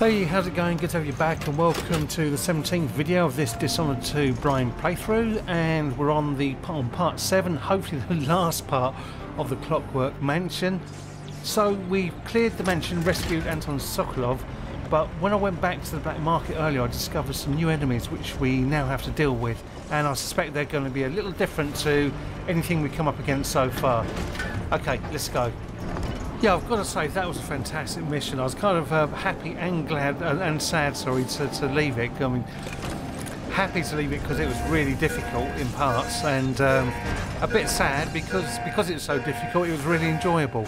Hey, how's it going? Good to have you back and welcome to the 17th video of this Dishonored 2 Brian playthrough and we're on the on part 7, hopefully the last part of the Clockwork Mansion. So we cleared the mansion, rescued Anton Sokolov, but when I went back to the black market earlier I discovered some new enemies which we now have to deal with and I suspect they're going to be a little different to anything we come up against so far. Okay, let's go. Yeah, I've got to say that was a fantastic mission. I was kind of uh, happy and glad uh, and sad, sorry, to, to leave it. I mean, happy to leave it because it was really difficult in parts, and um, a bit sad because because it was so difficult. It was really enjoyable.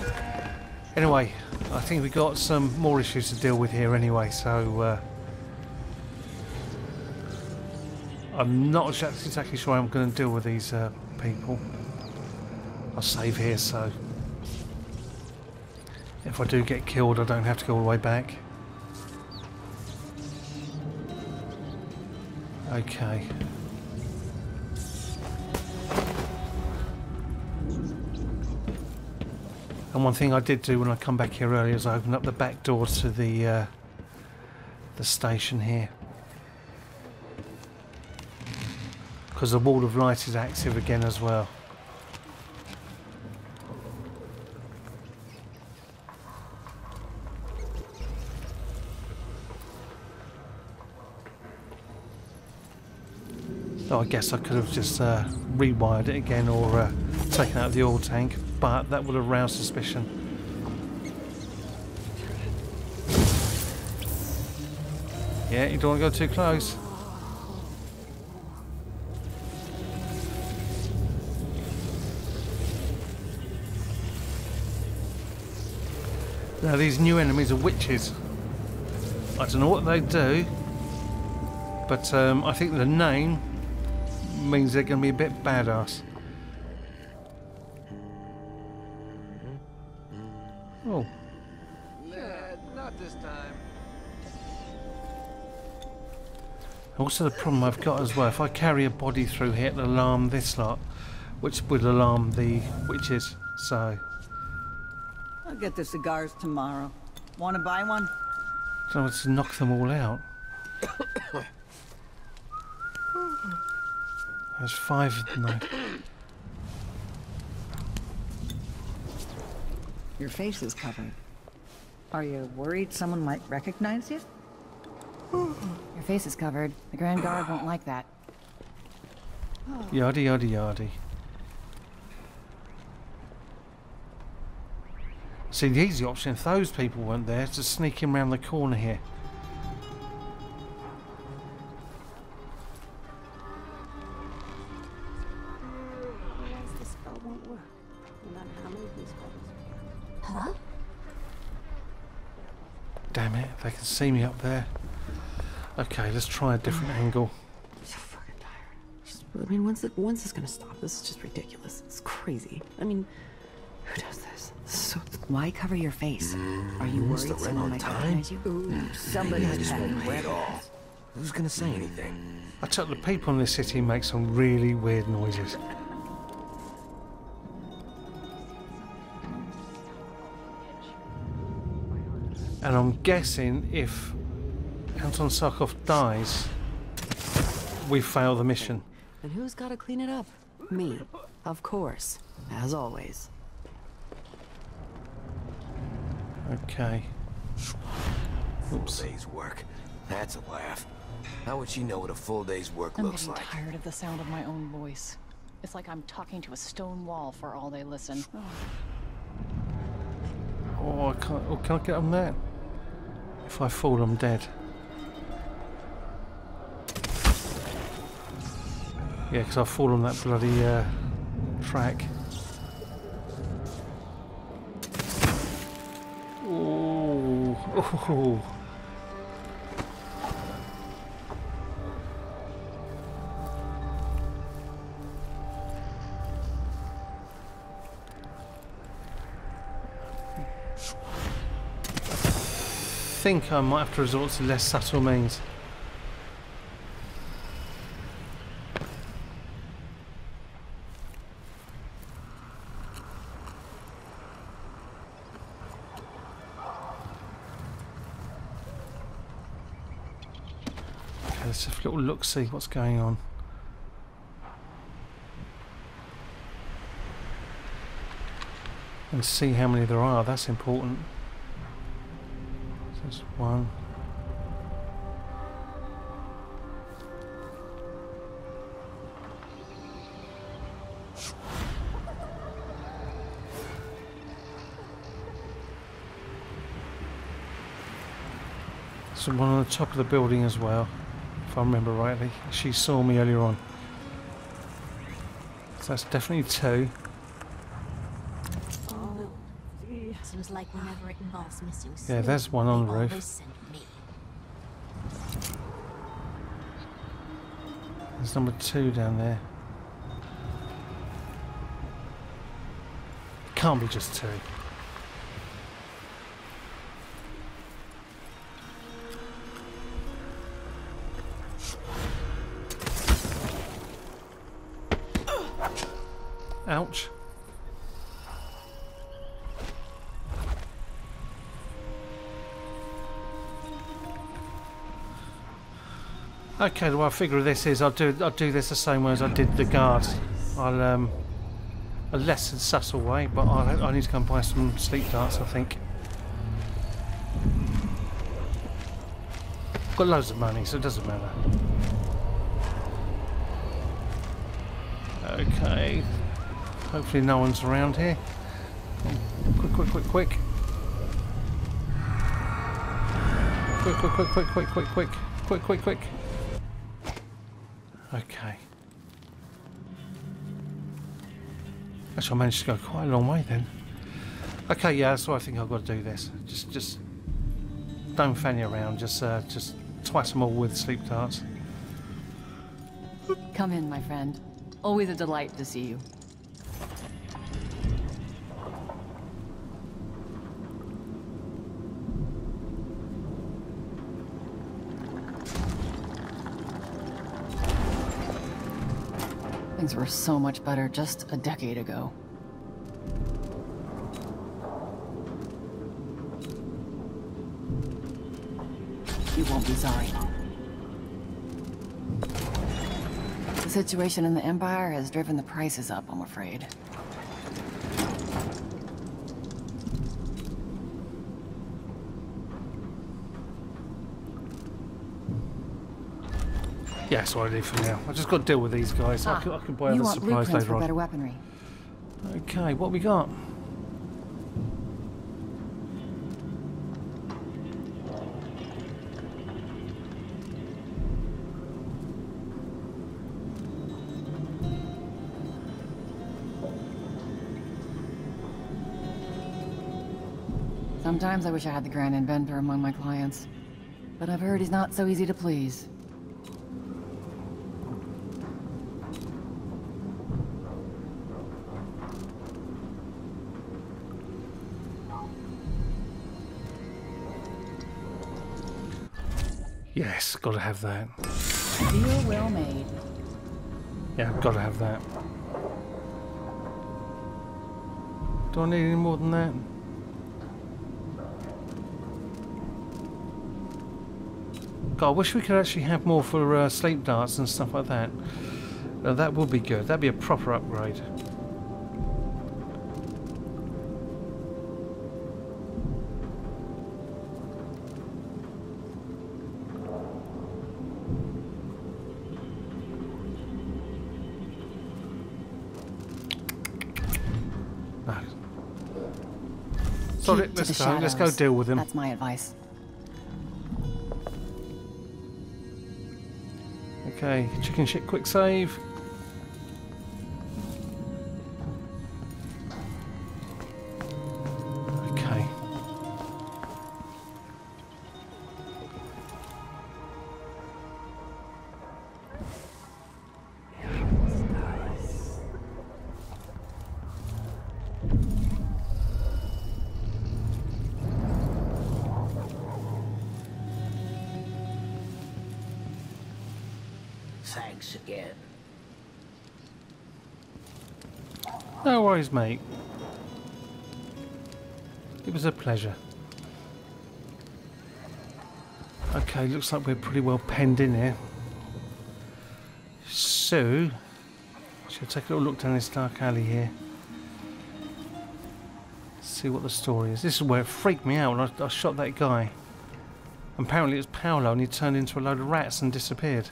Anyway, I think we got some more issues to deal with here anyway. So uh, I'm not exactly sure I'm going to deal with these uh, people. I'll save here so. If I do get killed, I don't have to go all the way back. Okay. And one thing I did do when I come back here earlier is I opened up the back door to the uh, the station here. Because the wall of light is active again as well. So I guess I could have just uh, rewired it again or uh, taken out the oil tank, but that would have roused suspicion. Yeah, you don't want to go too close. Now these new enemies are witches. I don't know what they do, but um, I think the name means they're going to be a bit badass. Oh. not this time. Also the problem I've got as well, if I carry a body through here it'll alarm this lot, which will alarm the witches, so... I'll get the cigars tomorrow. Want to buy one? So let's knock them all out. There's five of them though. Your face is covered. Are you worried someone might recognize you? Your face is covered. The Grand Guard won't like that. Yada yada yada. See, the easy option, if those people weren't there, to sneak in round the corner here. Huh? Damn it, they can see me up there. Okay, let's try a different mm. angle. I'm so fucking tired. Just, I mean, when's it, when's this gonna stop? This is just ridiculous. It's crazy. I mean, who does this? this so. Why cover your face? Mm, Are you What's worried the someone rent might time? recognize you? Ooh, mm. somebody I just had won't pay at all. Who's gonna say anything? I tell the people in this city make some really weird noises. And I'm guessing if Anton Sokolov dies, we fail the mission. And who's gotta clean it up? Me, of course, as always. Okay. Oops. Full day's work. That's a laugh. How would she know what a full day's work I'm looks getting like? tired of the sound of my own voice. It's like I'm talking to a stone wall for all they listen. Oh, I can't. Oh, can I get on that? If I fall, I'm dead. Yeah, because I fall on that bloody uh, track. Oh, oh. think I might have to resort to less subtle means. let's have a little look, see what's going on. And see how many there are, that's important. There's one. There's one on the top of the building as well, if I remember rightly. She saw me earlier on. So that's definitely two. Like whenever it involves missing Yeah, there's one on the roof. always send me. There's number two down there. Can't be just two. Okay, the way I figure this is I'll do I'll do this the same way as I did the guard. I'll um a less subtle way, but I'll, I need to go and buy some sleep darts. I think. Got loads of money, so it doesn't matter. Okay. Hopefully no one's around here. Quick, quick, quick, quick. Quick, quick, quick, quick, quick, quick, quick, quick, quick, quick. Okay. Actually, I managed to go quite a long way then. Okay, yeah, that's why I think I've got to do this. Just, just don't fanny around. Just, uh, just twice all with sleep darts. Come in, my friend. Always a delight to see you. Things were so much better just a decade ago. You won't be sorry. The situation in the Empire has driven the prices up, I'm afraid. Yeah, that's what I do for now. I just got to deal with these guys. I, can, I can buy Ah, you other want supplies later for on. better weaponry. Okay, what we got? Sometimes I wish I had the Grand Inventor among my clients. But I've heard he's not so easy to please. Yes, got to have that. Deal well made. Yeah, got to have that. Do I need any more than that? God, I wish we could actually have more for uh, sleep darts and stuff like that. Uh, that would be good. That'd be a proper upgrade. No. It, to let's the go. Let's go deal with him. That's my advice. Okay, chicken shit quick save. Thanks again. No worries, mate. It was a pleasure. Okay, looks like we're pretty well penned in here. So, should take a little look down this dark alley here. See what the story is. This is where it freaked me out when I, I shot that guy. Apparently it was Paolo and he turned into a load of rats and disappeared.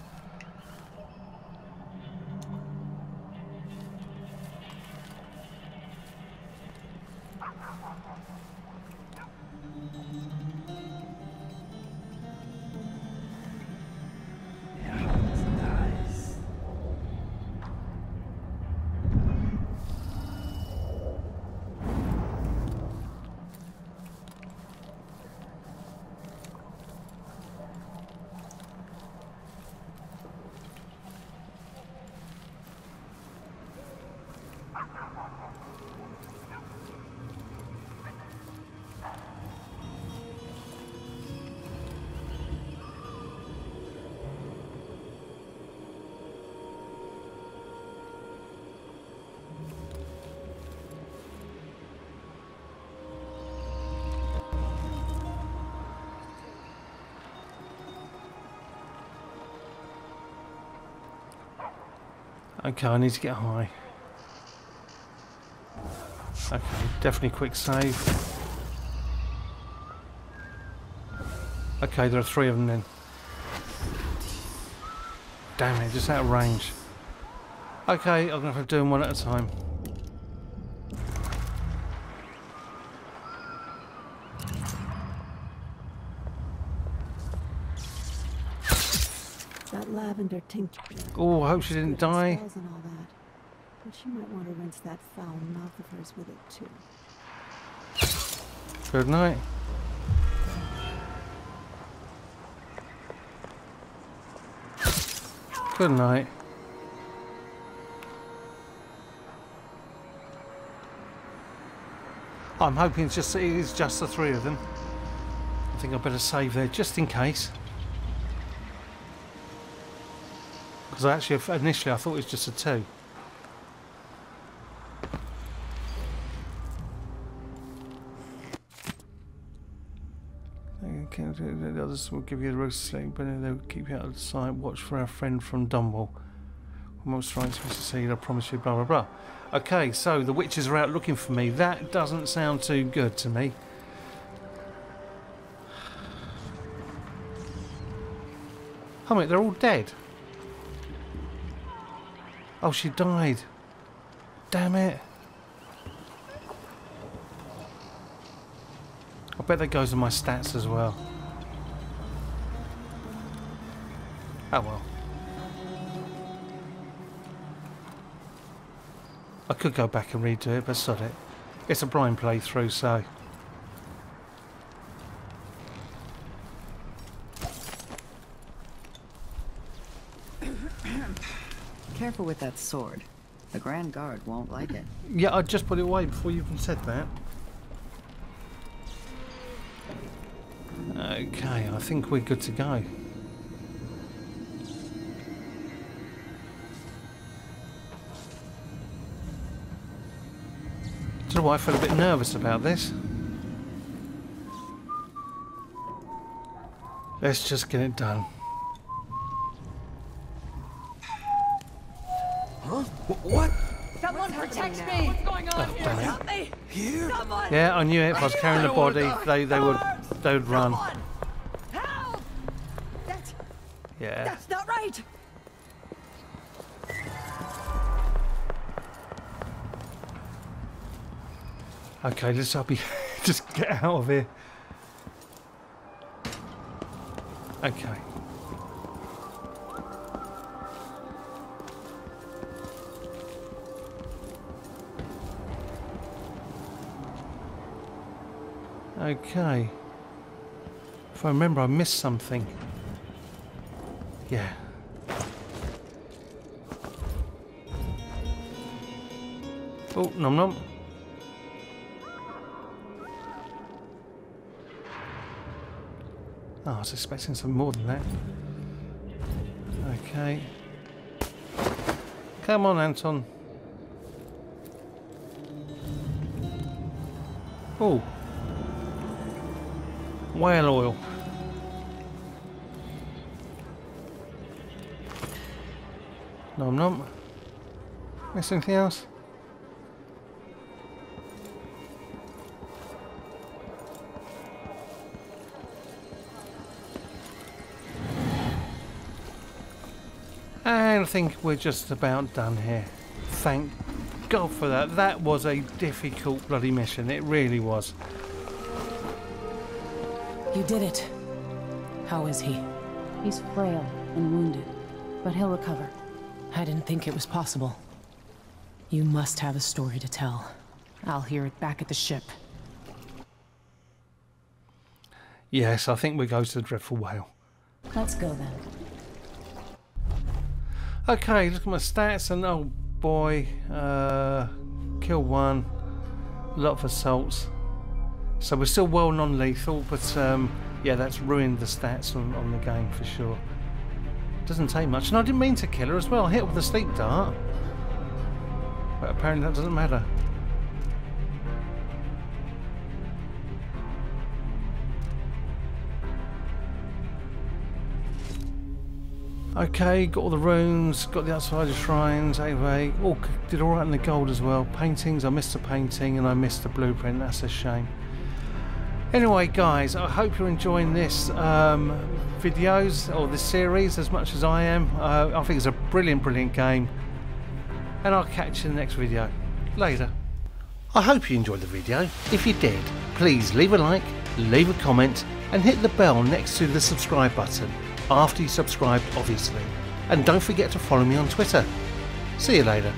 Okay, I need to get high. Okay, definitely quick save. Okay, there are three of them then. Damn it, just out of range. Okay, I'm going to have to do them one at a time. That lavender tincture. Oh, I hope she didn't die. and all that. But she might want to rinse that foul mouth of hers with it too. Good night. Good night. I'm hoping it's just it is just the three of them. I think I better save there just in case. Because I actually, initially I thought it was just a two. Okay, the others will give you the roast sleep, but they'll keep you out of sight. Watch for our friend from Dunwall. Most rights, Mr. Seed, I promise you, blah blah blah. Okay, so the witches are out looking for me. That doesn't sound too good to me. Oh mate, they're all dead. Oh, she died. Damn it. I bet that goes in my stats as well. Oh well. I could go back and redo it, but sod it. It's a blind playthrough, so... Careful with that sword. The Grand Guard won't like it. Yeah, I just put it away before you even said that. Okay, I think we're good to go. I Do you know why I feel a bit nervous about this? Let's just get it done. What? Someone protect me! What's going on Oh, damn it. Here? Yeah, I knew it. If I was carrying the body, they, they would they would run. Help! That's, Yeah. that's not right! Okay, let's I'll be just get out of here. Okay. Okay. If I remember, I missed something. Yeah. Oh, nom nom. Oh, I was expecting some more than that. Okay. Come on, Anton. Oh. Whale oil. No, not. Miss anything else? I think we're just about done here. Thank God for that. That was a difficult bloody mission. It really was. You did it. How is he? He's frail and wounded, but he'll recover. I didn't think it was possible. You must have a story to tell. I'll hear it back at the ship. Yes, I think we go to the Dreadful Whale. Let's go then. Okay, look at my stats and oh boy, uh, kill one, a lot of assaults. So we're still well non-lethal, but um, yeah, that's ruined the stats on, on the game for sure. Doesn't take much, and I didn't mean to kill her as well. I hit her with a sleep dart, but apparently that doesn't matter. Okay, got all the runes, got the outsider shrines, anyway, all did alright in the gold as well. Paintings, I missed a painting and I missed the blueprint, that's a shame. Anyway guys, I hope you're enjoying this um, videos or this series as much as I am. Uh, I think it's a brilliant, brilliant game. And I'll catch you in the next video. Later. I hope you enjoyed the video. If you did, please leave a like, leave a comment and hit the bell next to the subscribe button after you subscribed obviously. And don't forget to follow me on Twitter. See you later.